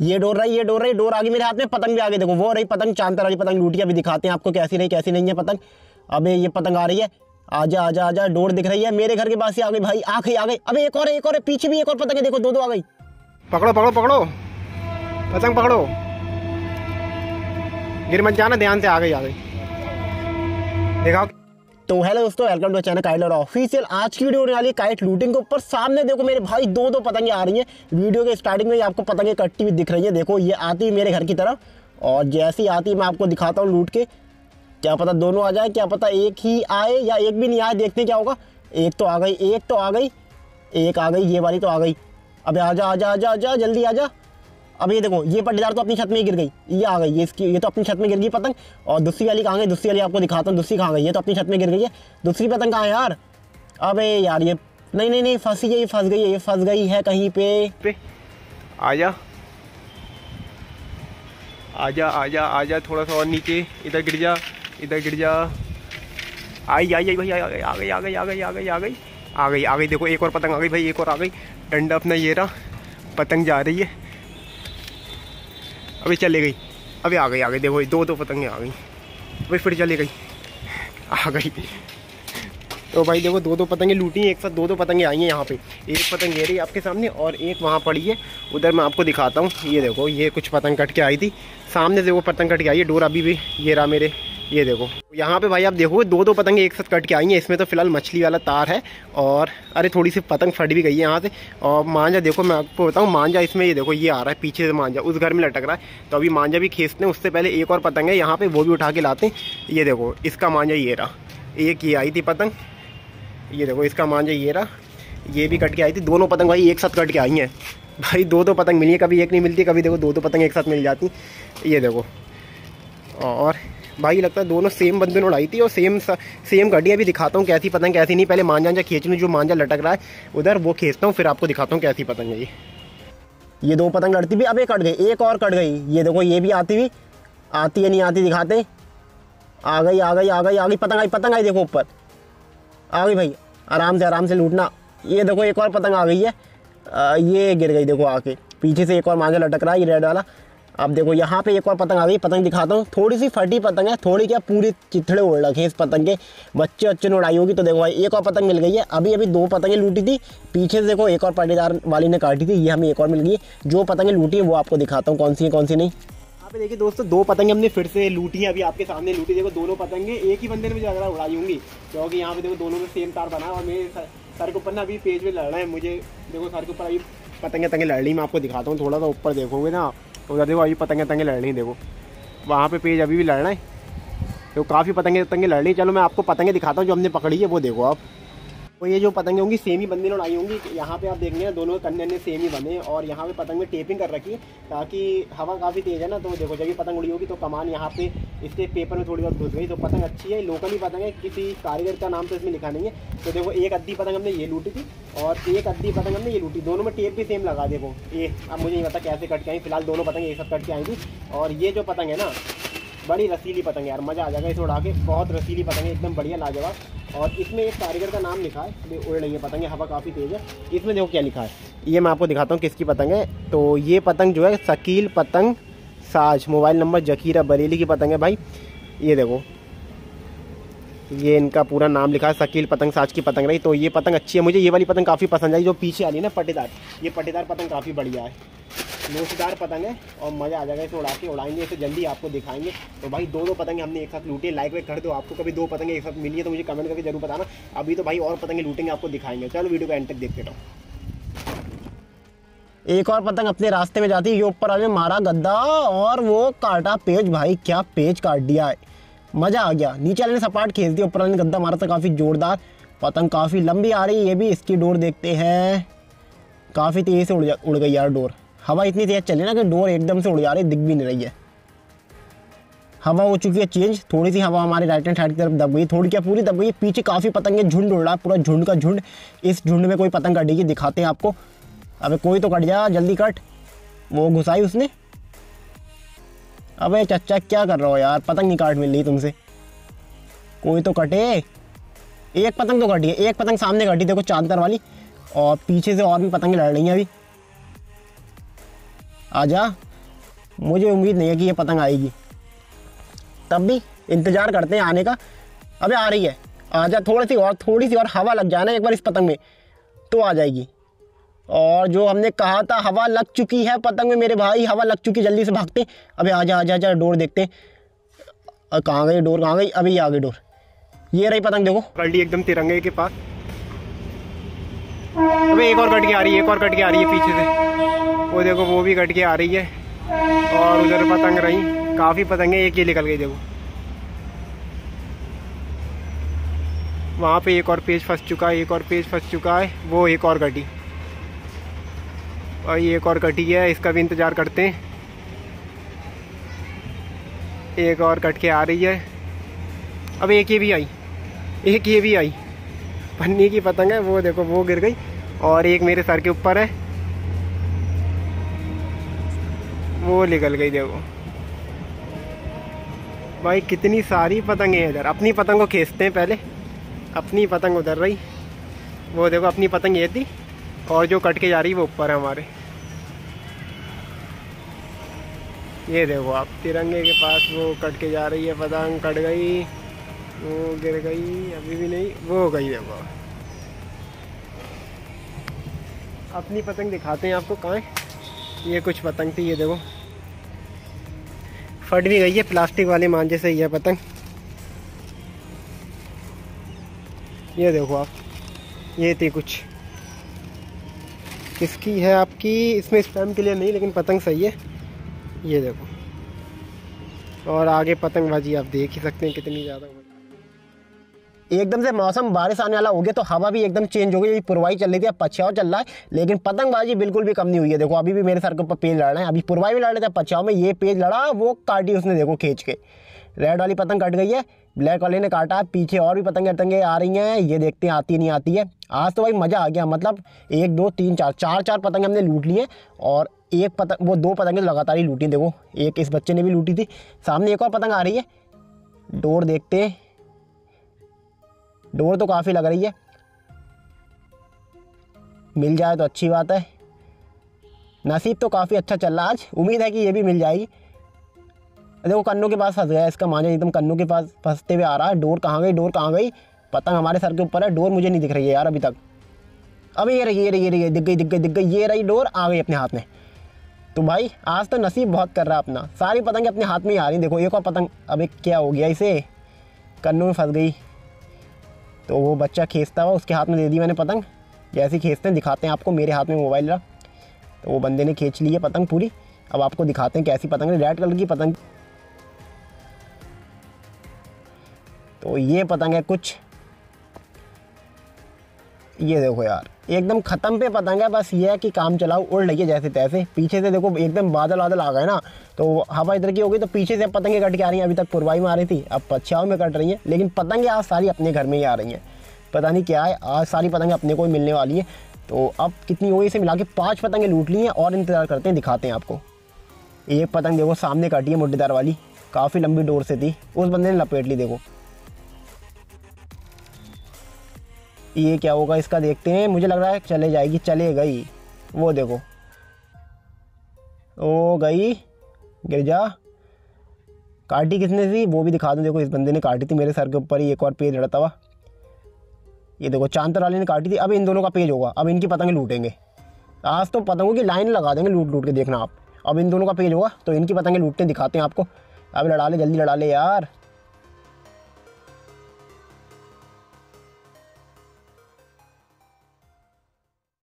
ये डोर रही ये डोर रही डोर आगे मेरे हाथ में, पतंग भी आगे देखो। वो रही पतंग, चाँद वाली पतंग लूटी अभी दिखाते हैं आपको कैसी रही, कैसी नहीं है पतंग। अबे ये पतंग आ रही है। आजा आजा आजा, डोर दिख रही है। मेरे घर के पास ही आ गई भाई आ गई आ गई। अबे एक और एक और पीछे भी एक और पतंग है, देखो दो दो आ गई। पकड़ो पकड़ो पकड़ो। पतंग पकड़ो। गिर मत जाना, ध्यान से आ गई आ गई दिखाओ। तो हेलो दोस्तों welcome to channel kite official आज की वीडियो होने वाली है काइट लूटिंग के ऊपर। सामने देखो मेरे भाई दो दो पतंगे आ रही हैं। वीडियो के स्टार्टिंग में ही आपको पतंगे कट्टी हुई दिख रही है। देखो, ये आती है मेरे घर की तरफ़ और जैसी आती है, मैं आपको दिखाता हूँ लूट के। क्या पता दोनों आ जाए, क्या पता एक ही आए या एक भी नहीं आए, देखते क्या होगा। एक तो आ गई, एक तो आ गई, एक आ गई, ये वाली तो आ गई। अबे आ जा आ जा जल्दी आजा। अब ये देखो ये पट्टीदार तो अपनी छत में ही गिर गई ये आ गई ये इसकी ये तो अपनी छत में गिर गई पतंग और दूसरी वाली कहाँ गई दूसरी वाली आपको दिखाता हूँ दूसरी कहाँ गई ये तो अपनी छत में गिर गई है दूसरी पतंग कहाँ है यार अबे यार ये नहीं नहीं नहीं फंसी है ये फंस गई है ये फंस गई है कहीं पे पे आजा आजा आजा आजा थोड़ा सा और नीचे इधर गिर जा इधर गिर जा आई आई आई भाई आ गई आ गई आ गई आ गई आ गई आ गई आ गई आ गई देखो एक और पतंग आ गई भाई एक और आ गई डंडा अपना ये रहा पतंग जा रही है अभी चले गई। अभी आ गई आ गई। देखो, दो दो पतंगे आ गई। अभी फिर चली गई। आ गई। तो भाई देखो, दो दो पतंगे लूटी हैं। एक साथ दो दो पतंगे आई हैं यहाँ पे। एक पतंग ये रही आपके सामने और एक वहाँ पड़ी है। उधर मैं आपको दिखाता हूँ। ये देखो, ये कुछ पतंग कट के आई थी। सामने से वो पतंग कट के आई है। डोर अभी भी ये रहा मेरे। ये देखो। यहाँ पे भाई आप देखो दो दो पतंगे एक साथ कट के आई हैं इसमें तो फ़िलहाल मछली वाला तार है और अरे थोड़ी सी पतंग फट भी गई है यहाँ से। और मांझा देखो, मैं आपको बताऊँ मांझा इसमें ये देखो, ये आ रहा है, पीछे से मांझा उस घर में लटक रहा है। तो अभी मांझा भी खींचते हैं, उससे पहले एक और पतंग है, यहाँ पर वो भी उठा के लाते हैं। ये देखो, इसका मांझा ये रहा। एक ये आई थी पतंग, ये देखो, इसका मांझा ये रहा। ये भी कट के आई थी, दोनों पतंग भाई एक साथ कट के आई हैं। भाई दो दो पतंग मिली है, कभी एक नहीं मिलती, कभी देखो दो दो पतंग एक साथ मिल जाती। ये देखो, और भाई लगता है दोनों सेम बंदे ने उड़ाई थी और सेम सेम गाड़ियाँ भी दिखाता हूँ कैसी पतंग कैसी नहीं। पहले मांझा खींच लूँ जो मांझा लटक रहा है उधर वो खींचता हूँ फिर आपको दिखाता हूँ कैसी पतंग है ये। ये दो पतंग लड़ती भी अब एक कट गई एक और कट गई। ये देखो ये भी आती हुई आती है नहीं आती दिखाते। आ गई आ गई आ गई आ गई पतंग आई पतंग आई देखो ऊपर। आ गई भाई आराम से आराम से लूटना। ये देखो एक और पतंग आ गई है। आ, ये गिर गई देखो आके। पीछे से एक और मांझा लटक रहा है ये रेड वाला। अब देखो यहाँ पे एक और पतंग आ गई, पतंग दिखाता हूँ। थोड़ी सी फटी पतंग है, थोड़ी क्या पूरी चिथड़े उड़ रखे इस पतंग के। बच्चे ने उड़ाई होगी तो देखो भाई, एक और पतंग मिल गई है। अभी अभी दो पतंगें लूटी थी, पीछे से देखो एक और पाटीदार वाली ने काटी थी, ये हमें एक और मिल गई जो पतंगें लूटी है, वो आपको दिखाता हूँ, कौन सी है, कौन सी नहीं। यहाँ पे देखिए दोस्तों, दो पतंगे हमने फिर से लूटी है, अभी आपके सामने लूटी। देखो, दोनों पतंगे एक ही बंदे ने मुझे अगर उड़ाई होंगी, क्योंकि यहाँ पे देखो दोनों में सेम तार बना और मेरे सर के ऊपर ना अभी पेज में लड़ रहा है, मुझे देखो सर के ऊपर अभी पतंगे तंगे लड़ रही मैं आपको दिखाता हूँ, थोड़ा सा ऊपर देखोगे ना तो उधर देखो, अभी पतंगे तंगे लड़ रही देखो। वहाँ पे पेज अभी भी लड़ रहे हैं। तो काफ़ी पतंगे तंगे लड़ रही चलो, मैं आपको पतंगे दिखाता हूँ जो हमने पकड़ी है, वो देखो आप। तो ये जो पतंगे होंगी सेम ही बंदे उड़ाई होंगी। यहाँ पे आप देखेंगे दोनों कन्ने ने सेम ही बने और यहाँ पे पतंग में टेपिंग कर रखी है ताकि हवा काफ़ी तेज़ है ना तो देखो जब ये पतंग उड़ी होगी तो कमान यहाँ पे इसके पेपर में थोड़ी बहुत घुस गई। तो पतंग अच्छी है लोकल ही पतंग है, किसी कारीगर का नाम तो इसमें लिखा नहीं है। तो देखो, एक अद्धी पतंग हमने ये लूटी थी और एक अद्धी पतंग हमने ये लूटी। दोनों में टेप भी सेम लगा देखो ये, अब मुझे नहीं पता कैसे कट के आई, फ़िलहाल दोनों पतंग एक साथ कट के आएँगी और ये जो पतंग है ना बड़ी रसीली पतंग यार, मज़ा आ जाएगा इसे उड़ा के। बहुत रसीली पतंग है, एकदम बढ़िया लाजवाब। और इसमें एक कारीगर का नाम लिखा है उड़ रही है पतंग हवा काफ़ी तेज़ है। इसमें देखो क्या लिखा है। ये मैं आपको दिखाता हूँ किसकी पतंग है। तो ये पतंग जो है, शकील पतंग साज, मोबाइल नंबर जकीरा बरेली की पतंग है भाई। ये देखो, ये इनका पूरा नाम लिखा है, शकील पतंग साज की पतंग रही तो ये पतंग अच्छी है, मुझे ये वाली पतंग काफ़ी पसंद आई, जो पीछे आ रही है ना, पटेदार। ये पटेदार पतंग काफ़ी बढ़िया है। नोशदार पतंग है और मज़ा आ जाएगा इसे उड़ा के उड़ाएँगे, इसे जल्दी आपको दिखाएँगे। तो भाई दो दो पतंगे हमने एक साथ लूटे लाइक वाइक कर दो आपको, कभी दो पतंगे एक साथ मिली है तो मुझे कमेंट करके ज़रूर बताना। अभी तो भाई और पतंगे लूटेंगे, आपको दिखाएँगे। चलो वीडियो को एंड तक देखते रहो। एक और पतंग अपने रास्ते में जाती है, ये ऊपर वाले मारा गद्दा और वो काटा पेज। भाई क्या पेज काट दिया है। मज़ा आ गया। नीचे वाले ने सपाट खींच दिया, ऊपर वाले ने गद्दा मारा था, काफ़ी जोरदार। पतंग काफ़ी लंबी आ रही है, ये भी इसकी डोर देखते हैं। काफ़ी तेज़ी से उड़ जा, उड़ गई यार डोर। हवा इतनी तेज़ चली ना कि डोर एकदम से उड़ जा रही दिख भी नहीं रही है। हवा हो चुकी है चेंज थोड़ी सी हवा हमारे राइट हैंड साइड की तरफ़ दब गई, थोड़ी क्या पूरी दब गई, पीछे काफ़ी पतंगे झुंड उड़ रहा है, पूरा झुंड का झुंड, इस झुंड में कोई पतंग कटेगी, दिखाते हैं आपको। अबे कोई तो कट जा, जल्दी कट। वो घुसाई उसने। अबे चच्चा क्या कर रहा हो यार? पतंग नहीं काट मिल रही तुमसे। कोई तो कटे। एक पतंग तो कटी है, एक पतंग सामने कटी, देखो चांदर वाली, और पीछे से और भी पतंगे लड़ रही हैं अभी। आजा। मुझे उम्मीद नहीं है कि ये पतंग आएगी। तब भी इंतज़ार करते हैं आने का। अबे आ रही है। आ जा थोड़ी सी और, थोड़ी सी और हवा लग जाए ना एक बार इस पतंग में। तो आ जाएगी। और जो हमने कहा था, हवा लग चुकी है पतंग में, मेरे भाई, हवा लग चुकी, जल्दी से भागते अबे जा आ जा डोर देखते कहाँ गई डोर, कहाँ गई? अभी आ गई डोर। ये रही पतंग, देखो। कल्टी एकदम तिरंगे के पास। अबे एक और कट के आ रही है, एक और कट के आ रही है पीछे से। वो देखो, वो भी कट के आ रही है। और उधर पतंग रही। काफ़ी पतंगे एक ही निकल गई, देखो। वहाँ पे एक और पेज फंस चुका है, एक और पेज फंस चुका है। वो एक और कटी। और ये एक और कटी है, इसका भी इंतज़ार करते हैं। एक और कट के आ रही है। अब एक ये भी आई। एक ये भी आई। पन्नी की पतंग है, वो देखो, वो गिर गई। और एक मेरे सर के ऊपर है। वो निकल गई देखो। भाई, कितनी सारी पतंगे हैं इधर। अपनी पतंग को खींचते हैं पहले। अपनी पतंग उधर रही। वो देखो, अपनी पतंग ये थी। और जो कट के जा रही, वो ऊपर है हमारे। ये देखो आप, तिरंगे के पास वो कट के जा रही है, पतंग कट गई। वो गिर गई, अभी भी नहीं, वो हो गई देखो। अपनी पतंग दिखाते हैं आपको कहाँ ये कुछ पतंग थी, ये देखो। फट भी गई है प्लास्टिक वाले मांझे से ही है, पतंग। ये देखो आप, ये थी कुछ। किसकी है आपकी? इसमें स्पैम के लिए नहीं, लेकिन पतंग सही है। ये देखो। और आगे पतंगबाजी आप देख ही सकते हैं कितनी ज़्यादा एकदम से मौसम बारिश आने वाला हो गया तो हवा भी एकदम चेंज हो गई पुरवाई चल रही थी, अब पछाव चल रहा है, लेकिन पतंगबाजी बिल्कुल भी कम नहीं हुई है। देखो, अभी भी मेरे सर के ऊपर पेज लड़ रहे हैं, अभी पुरवाई भी लड़ रहे थे, पछाव में ये पेज लड़ा, वो काटी उसने, देखो, खींच के। रेड वाली पतंग कट गई है ब्लैक वाले ने काटा, पीछे और भी पतंगे पतंगे आ रही हैं, ये देखते हैं, आती नहीं आती है। आज तो भाई मज़ा आ गया मतलब एक, दो, तीन, चार चार चार पतंगे हमने लूट लिए और एक पतंग, वो दो पतंगे तो लगातार ही लूटी देखो, एक इस बच्चे ने भी लूटी थी। सामने एक और पतंग आ रही है, डोर देखते हैं। डोर तो काफ़ी लग रही है। मिल जाए तो अच्छी बात है। नसीब तो काफ़ी अच्छा चल रहा आज। उम्मीद है कि ये भी मिल जाएगी। देखो, कन्नों के पास फंस गया इसका मांझा एकदम कन्नों के पास फंसते हुए आ रहा है। डोर कहाँ गई? डोर कहाँ गई? पतंग हमारे सर के ऊपर है। डोर मुझे नहीं दिख रही है यार अभी तक। अब ये रही ये रही ये रही दिख गई दिख गई दिख गई। ये रही डोर, आ गई अपने हाथ में। तो भाई, आज तो नसीब बहुत कर रहा है अपना। सारी पतंग अपने हाथ में ही आ रही देखो, एक और पतंग अबे क्या हो गया इसे? कन्नू में फंस गई। तो वो बच्चा खींचता हुआ उसके हाथ में दे दी मैंने पतंग। जैसे खींचते हैं, दिखाते हैं आपको, मेरे हाथ में मोबाइल रहा। तो वो बंदे ने खींच ली है पतंग पूरी। अब आपको दिखाते हैं कैसी पतंग है, रेड कलर की पतंग। तो ये पतंग है कुछ ये देखो यार, एकदम ख़त्म पे पतंग है, बस ये है कि काम चलाओ, उड़ लगी जैसे तैसे। पीछे से देखो, एकदम बादल बादल आ गए ना तो हवा इधर की हो गई तो पीछे से पतंगे कट के आ रही हैं, अभी तक पुरवाई में आ रही थी, अब पच्छाव में कट रही हैं, लेकिन पतंगे आज सारी अपने घर में ही आ रही हैं। पता नहीं क्या है, आज सारी पतंगे अपने को ही मिलने वाली है। तो अब कितनी हो गई, इसे मिला के पाँच पतंगे लूट ली हैं और इंतज़ार करते हैं, दिखाते हैं आपको। एक पतंग देखो, सामने काटी है मुड्डेदार वाली, काफ़ी लंबी डोर से थी, उस बंदे ने लपेट ली, देखो। ये क्या होगा, इसका देखते हैं। मुझे लग रहा है चले जाएगी, चले गई। वो देखो। ओ गई। गिर जा काटी किसने थी वो भी दिखा दूँ, देखो, इस बंदे ने काटी थी मेरे सर के ऊपर। ही एक और पेज लड़ता हुआ। ये देखो चांतर वाले ने काटी थी। अब इन दोनों का पेज होगा। अब इनकी पतंगे लूटेंगे। आज तो पतंगों की लाइन लगा देंगे, लूट लूट के देखना आप। अब इन दोनों का पेज होगा तो इनकी पतंगे लूटते दिखाते हैं आपको। अब लड़ा ले, जल्दी लड़ा ले यार।